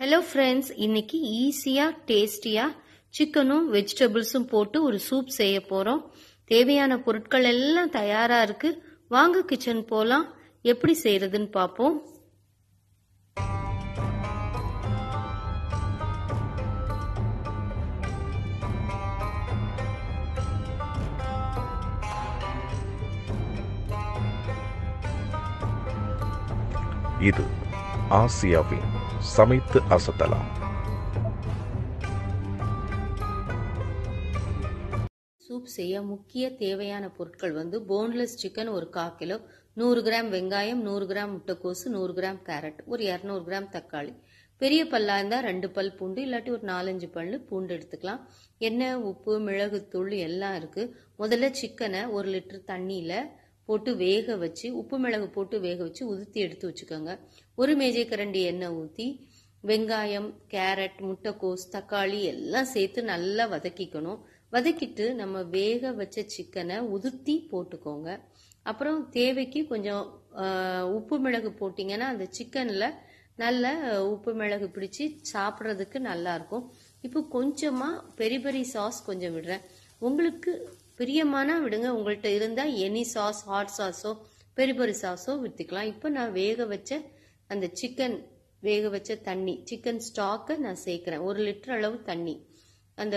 Hello friends இன்னைக்கு ஈஸியாக டேஸ்டியாக சிக்கனும் வெஜிடபிள்ஸும் போட்டு ஒரு சூப் செய்ய போகிறோம் தேவையான பொருட்கள் எல்லாம் தயாராக இருக்கு. வாங்க கிச்சன் போகலாம் எப்படி செய்யறதுன்னு பார்ப்போம். இது ஆசியாவின் சமைத்து அசத்தலாம். சூப் செய்ய முக்கிய தேவையான பொருட்கள் வந்து போன்லெஸ் சிக்கன் ஒரு கால் கிலோ நூறு கிராம் வெங்காயம் நூறு கிராம் முட்டைக்கோசு நூறு கிராம் கேரட் ஒரு இரநூறு கிராம் தக்காளி. பெரிய பல்லா இருந்தால் ரெண்டு பல் பூண்டு இல்லாட்டி ஒரு நாலஞ்சு பல் பூண்டு எடுத்துக்கலாம். எண்ணெய் உப்பு மிளகுத்தூள் எல்லாம் இருக்கு. முதல்ல சிக்கனை ஒரு லிட்டர் தண்ணியில் போட்டு வேக வச்சு உப்பு மிளகு போட்டு வேக வச்சு உதுத்தி எடுத்து வச்சுக்கோங்க. ஒரு மேஜை கரண்டி எண்ணெய் ஊற்றி வெங்காயம் கேரட் முட்டைக்கோஸ் தக்காளி எல்லாம் சேர்த்து நல்லா வதக்கிக்கணும். வதக்கிட்டு நம்ம வேக வச்ச சிக்கனை உதுத்தி போட்டுக்கோங்க. அப்புறம் தேவைக்கு கொஞ்சம் உப்பு மிளகு போட்டிங்கன்னா அந்த சிக்கனில் நல்ல உப்பு மிளகு பிடிச்சி சாப்பிட்றதுக்கு நல்லாயிருக்கும் இப்போ கொஞ்சமாக பெரி பெரி சாஸ் கொஞ்சம் விடுறேன். உங்களுக்கு பிரியமானா விடுங்க. உங்கள்கிட்ட இருந்தால் எனி சாஸ் ஹாட் சாஸோ பெரி பெரி சாஸோ விற்றுக்கலாம் இப்போ நான் வேக வச்ச அந்த சிக்கன் வேக வச்ச தண்ணி சிக்கன் ஸ்டாக்கை நான் சேர்க்குறேன். ஒரு லிட்டர் அளவு தண்ணி. அந்த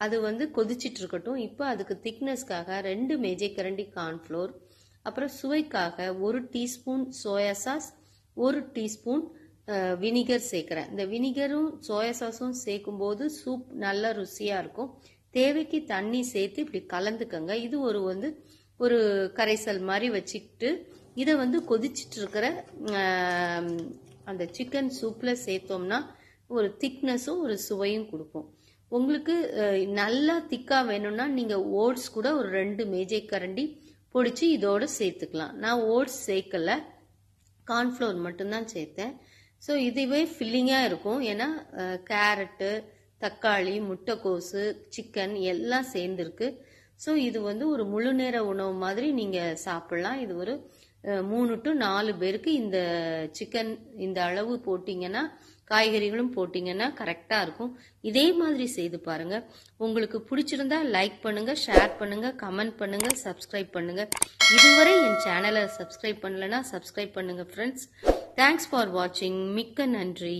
அது வந்து கொதிச்சிட்டு இருக்கட்டும். இப்போ அதுக்கு திக்னஸ்க்காக ரெண்டு மேஜை கரண்டி கார்ன்ஃப்ளோர் அப்புறம் சுவைக்காக ஒரு டீஸ்பூன் சோயா சாஸ் ஒரு டீஸ்பூன் வினிகர் சேர்க்குறேன். இந்த வினிகரும் சோயா சாஸும் சேர்க்கும்போது சூப் நல்லா ருசியாக இருக்கும். தேவைக்கு தண்ணி சேர்த்து இப்படி கலந்துக்கங்க. இது ஒரு வந்து ஒரு கரைசல் மாதிரி வச்சுக்கிட்டு இதை வந்து கொதிச்சிட்டு இருக்கிற அந்த சிக்கன் சூப்பில் சேர்த்தோம்னா ஒரு திக்னஸும் ஒரு சுவையும் கொடுக்கும். உங்களுக்கு நல்லா திக்காக வேணும்னா நீங்கள் ஓட்ஸ் கூட ஒரு ரெண்டு மேஜை கரண்டி பொடிச்சு இதோடு சேர்த்துக்கலாம். நான் ஓட்ஸ் சேர்க்கல. கார்ன்ஃப்ளவர் மட்டும்தான் சேர்த்தேன். ஸோ இதுவே ஃபில்லிங்காக இருக்கும். ஏன்னா கேரட்டு தக்காளி முட்டைக்கோசு சிக்கன் எல்லாம் சேர்ந்துருக்கு. ஸோ இது வந்து ஒரு முழு நேர உணவு மாதிரி நீங்கள் சாப்பிட்லாம். இது ஒரு மூணு டு நாலு பேருக்கு இந்த சிக்கன் இந்த அளவு போட்டிங்கன்னா காய்கறிகளும் போட்டிங்கன்னா கரெக்டாக இருக்கும். இதே மாதிரி செய்து பாருங்கள் உங்களுக்கு பிடிச்சிருந்தா லைக் பண்ணுங்கள் ஷேர் பண்ணுங்கள் கமெண்ட் பண்ணுங்கள் சப்ஸ்கிரைப் பண்ணுங்கள் இதுவரை என் சேனலை சப்ஸ்கிரைப் பண்ணலன்னா சப்ஸ்கிரைப் பண்ணுங்கள் ஃப்ரெண்ட்ஸ் தேங்க்ஸ் ஃபார் வாட்சிங் மிக்க நன்றி.